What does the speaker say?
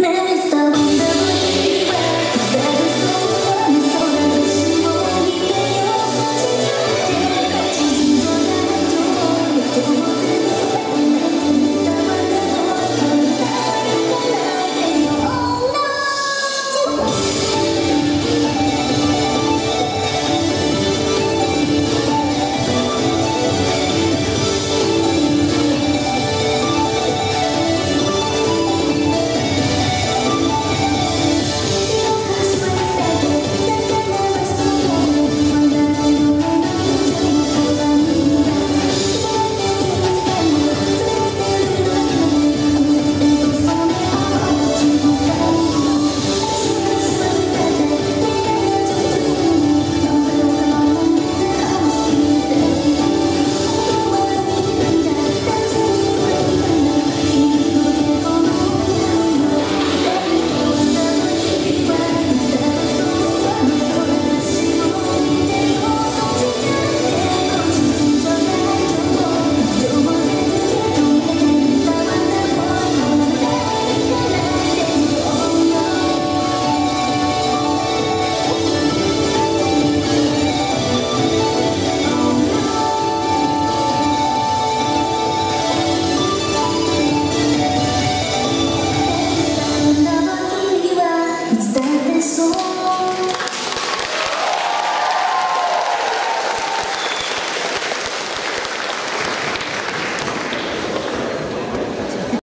Never stop. so